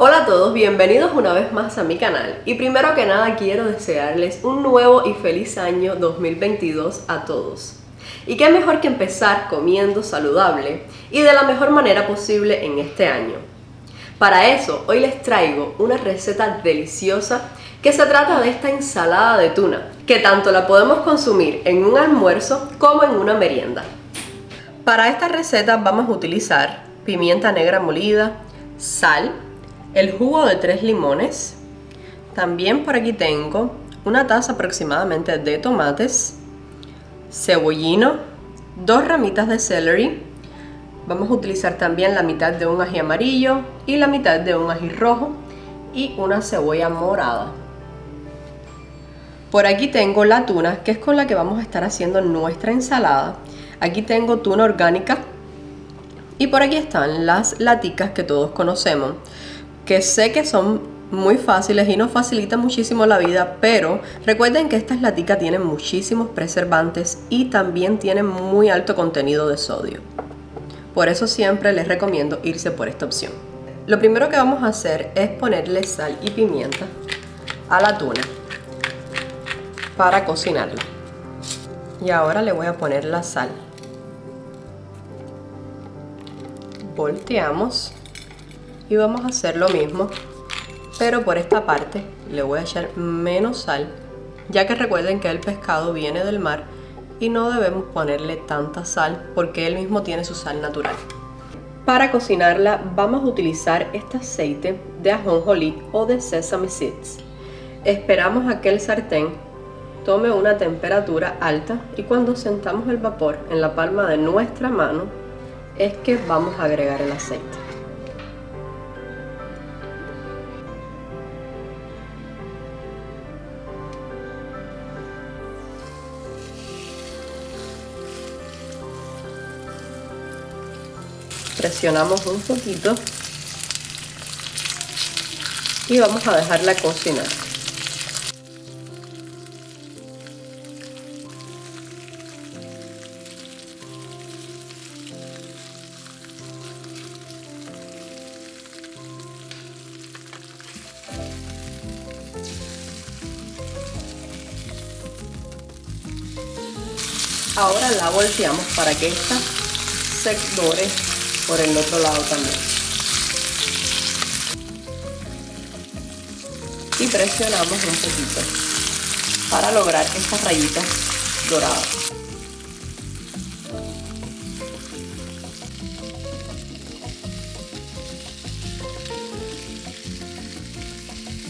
Hola a todos, bienvenidos una vez más a mi canal y primero que nada quiero desearles un nuevo y feliz año 2022 a todos. Y qué mejor que empezar comiendo saludable y de la mejor manera posible en este año. Para eso, hoy les traigo una receta deliciosa que se trata de esta ensalada de tuna, que tanto la podemos consumir en un almuerzo como en una merienda. Para esta receta vamos a utilizar pimienta negra molida, sal, el jugo de tres limones. También por aquí tengo una taza aproximadamente de tomates, cebollino, dos ramitas de celery. Vamos a utilizar también la mitad de un ají amarillo y la mitad de un ají rojo y una cebolla morada. Por aquí tengo la tuna, que es con la que vamos a estar haciendo nuestra ensalada. Aquí tengo tuna orgánica y por aquí están las laticas que todos conocemos que sé que son muy fáciles y nos facilitan muchísimo la vida, pero recuerden que estas laticas tienen muchísimos preservantes y también tienen muy alto contenido de sodio. Por eso siempre les recomiendo irse por esta opción. Lo primero que vamos a hacer es ponerle sal y pimienta a la tuna para cocinarla. Y ahora le voy a poner la sal. Volteamos y vamos a hacer lo mismo. Pero por esta parte le voy a echar menos sal ya que recuerden que el pescado viene del mar y no debemos ponerle tanta sal porque él mismo tiene su sal natural. Para cocinarla vamos a utilizar este aceite de ajonjolí o de sesame seeds. Esperamos a que el sartén tome una temperatura alta y cuando sentamos el vapor en la palma de nuestra mano es que vamos a agregar el aceite presionamos un poquito y vamos a dejarla cocinar. Ahora la volteamos para que esta se por el otro lado también. Y presionamos un poquito para lograr estas rayitas doradas.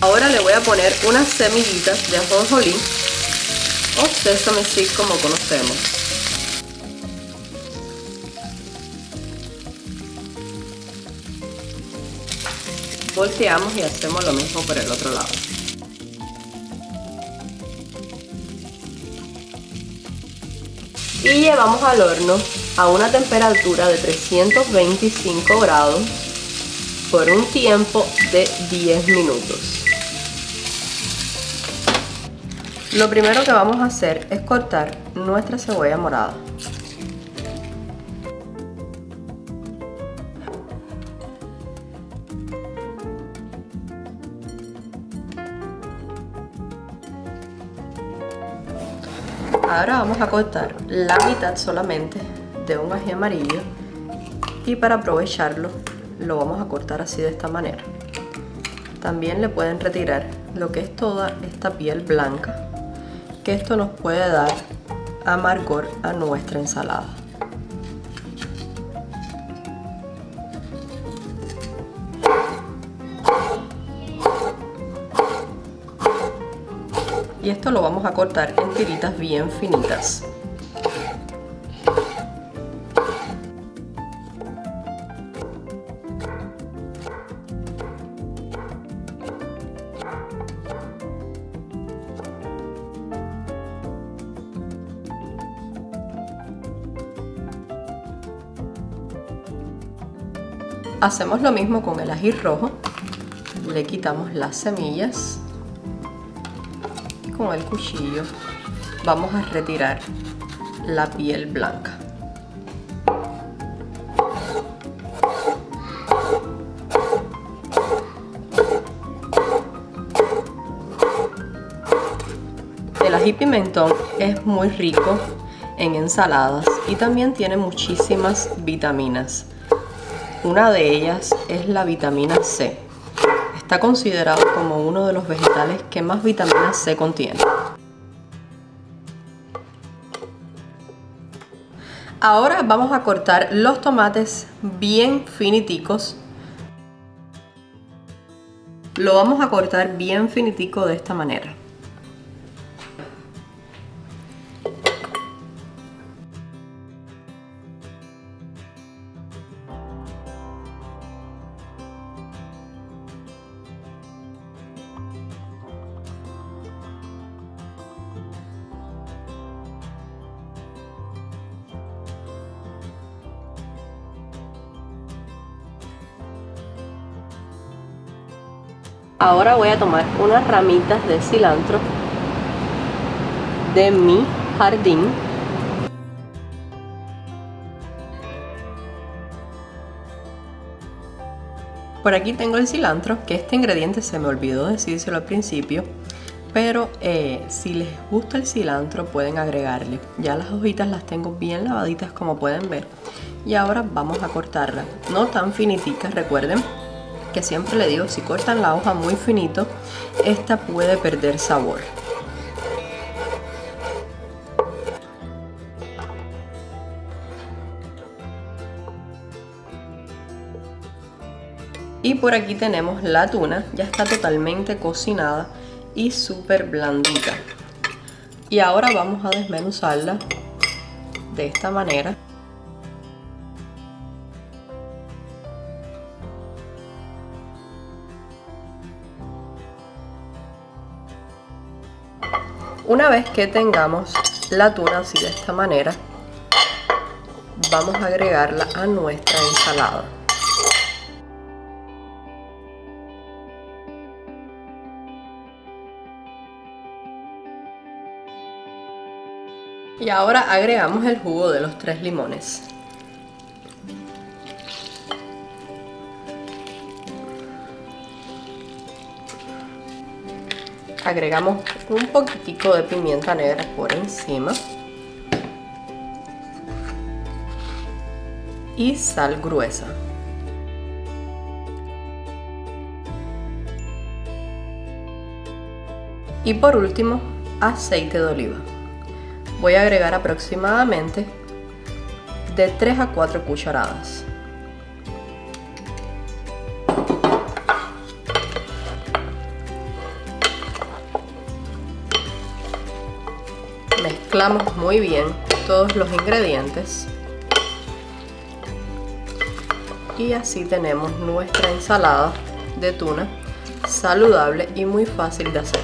Ahora le voy a poner unas semillitas de ajonjolí o sesame seed como conocemos. Volteamos y hacemos lo mismo por el otro lado. Y llevamos al horno a una temperatura de 325 grados por un tiempo de 10 minutos. Lo primero que vamos a hacer es cortar nuestra cebolla morada. Ahora vamos a cortar la mitad solamente de un ají amarillo y para aprovecharlo lo vamos a cortar así de esta manera. También le pueden retirar lo que es toda esta piel blanca, que esto nos puede dar amargor a nuestra ensalada. Y esto lo vamos a cortar en tiritas bien finitas. Hacemos lo mismo con el ají rojo, le quitamos las semillas con el cuchillo vamos a retirar la piel blanca. El ají pimentón es muy rico en ensaladas y también tiene muchísimas vitaminas. Una de ellas es la vitamina C. Está considerado como uno de los vegetales que más vitamina C contiene. Ahora vamos a cortar los tomates bien finiticos. Lo vamos a cortar bien finitico de esta manera. Ahora voy a tomar unas ramitas de cilantro de mi jardín. Por aquí tengo el cilantro, que este ingrediente se me olvidó decírselo al principio, pero eh, si les gusta el cilantro pueden agregarle. Ya las hojitas las tengo bien lavaditas como pueden ver. Y ahora vamos a cortarla, no tan finiticas, recuerden, siempre le digo, si cortan la hoja muy finito, esta puede perder sabor. Y por aquí tenemos la tuna, ya está totalmente cocinada y súper blandita. Y ahora vamos a desmenuzarla de esta manera. Una vez que tengamos la tuna así de esta manera, vamos a agregarla a nuestra ensalada. Y ahora agregamos el jugo de los tres limones. Agregamos un poquitico de pimienta negra por encima y sal gruesa. Y por último, aceite de oliva. Voy a agregar aproximadamente de 3 a 4 cucharadas. Mezclamos muy bien todos los ingredientes y así tenemos nuestra ensalada de tuna saludable y muy fácil de hacer.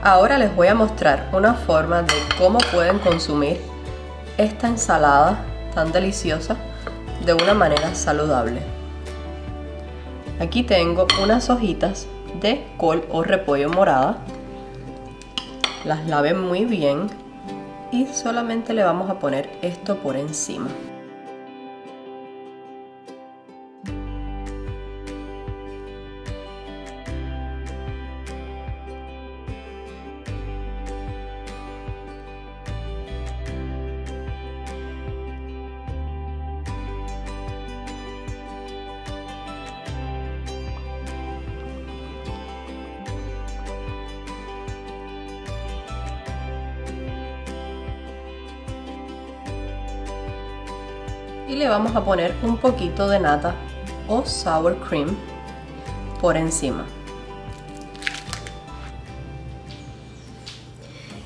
Ahora les voy a mostrar una forma de cómo pueden consumir esta ensalada tan deliciosa de una manera saludable. Aquí tengo unas hojitas de col o repollo morada. Las lavé muy bien y solamente le vamos a poner esto por encima. Y le vamos a poner un poquito de nata o sour cream por encima.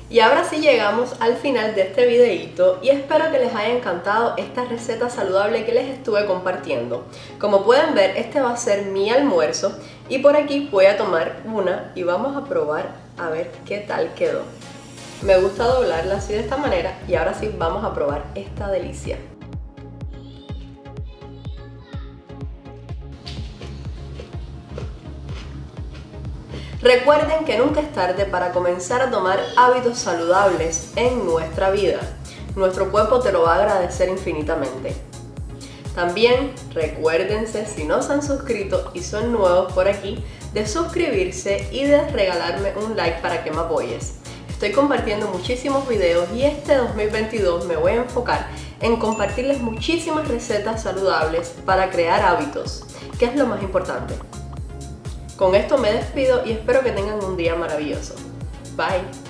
Y ahora sí llegamos al final de este videito y espero que les haya encantado esta receta saludable que les estuve compartiendo. Como pueden ver, este va a ser mi almuerzo y por aquí voy a tomar una y vamos a probar a ver qué tal quedó. Me gusta doblarla así de esta manera y ahora sí vamos a probar esta delicia. Recuerden que nunca es tarde para comenzar a tomar hábitos saludables en nuestra vida. Nuestro cuerpo te lo va a agradecer infinitamente. También recuérdense, si no se han suscrito y son nuevos por aquí, de suscribirse y de regalarme un like para que me apoyes. Estoy compartiendo muchísimos videos y este 2022 me voy a enfocar en compartirles muchísimas recetas saludables para crear hábitos, que es lo más importante. Con esto me despido y espero que tengan un día maravilloso. Bye.